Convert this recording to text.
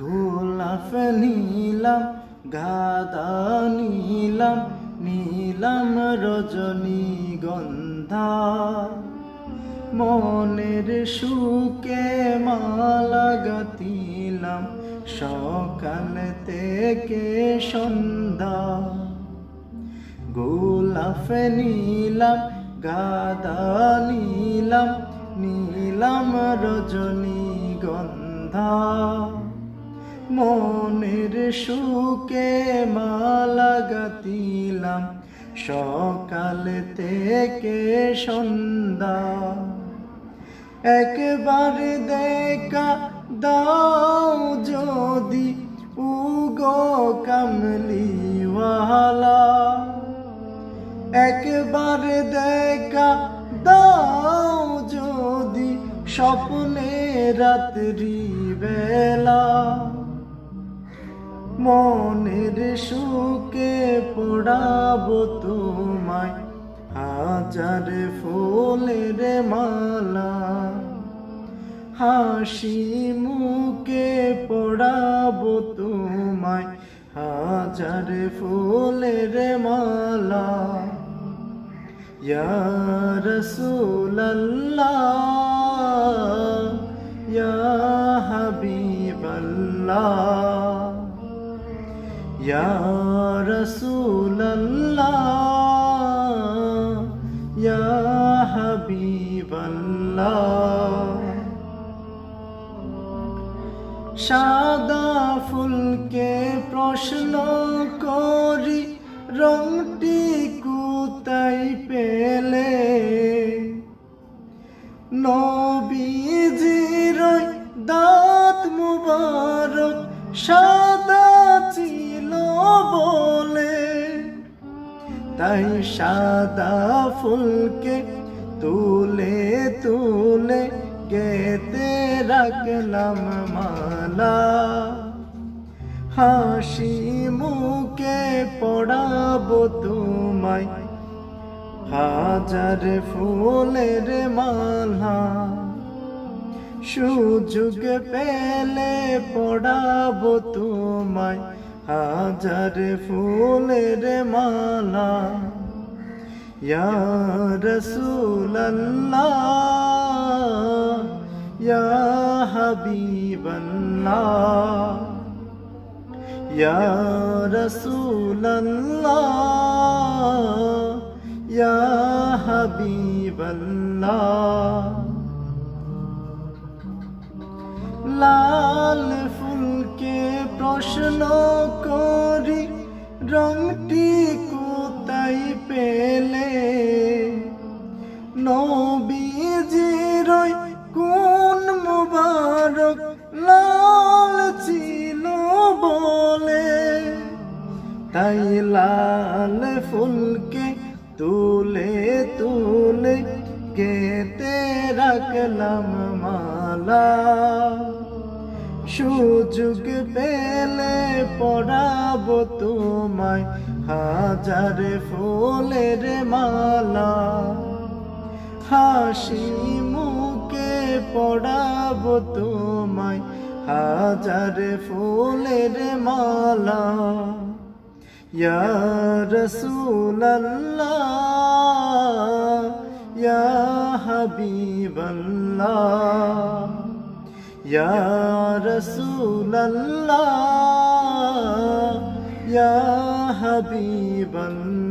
গোলাপ নীলাম গাদা নীলাম নীলাম রজনী গন্ধা মনের সুকে মালা গাতিলাম সকাল থেকে সন্ধ্যা। গোলাপ নীলাম গাদা নীলাম নীলাম রজনী গন্ধা মনের সুকে মালা গাতিলাম। সকাল থেকে সন্ধ্যা। একবার দেখা দাও যদি, উগো কামলিওয়ালা। একবার দেখা দাও যদি, স্বপ্নে রাত্রি বেলা। মনের সুকে পড়াবো তোমায়। হাজার ফুলের মালা, হাসি মুখে পড়াবো তোমায়। হাজার ফুলের মালা, ইয়া রসুল্লাহ ইয়া রসুল্লাহ ইয়া হাবিবাল্লাহ। সাদা ফুলকে প্রশ্ন করি, রংটি কোথায় পেলে। নবীজির দাঁত মুবারক, সাদা ছিল বলে, তাই সাদা ফুলকে তুলে তুলে গেতে রাখলাম মালা। হাসি মুখে পড়াবো তোমায়, হাজার ফুলের মালা। সুযোগ পেলে পড়াবো তোমায় হাজার ফুলের মালা ইয়া রসুল্লাহ ইয়া হাবিবাল্লাহ ইয়া রসুল্লাহ ইয়া হাবিবাল্লাহ লাল ফুলকে প্রশ্ন করি, রংটি কোথায় পেলে? নবীজির কোন মুবারক লাল ছিল বলে। তাই লাল ফুলকে তুলে তুলে গেতে রাখলাম মালা। সুযোগ পেলে পড়াবো তোমায়। হাজার ফুলের মালা, হাসি মুখে পড়াবো তোমায়। হাজার ফুলের মালা, ইয়া রসুল্লাহ ইয়া ইয়া রসুল্লাহ ইয়া হাবিবাল্লাহ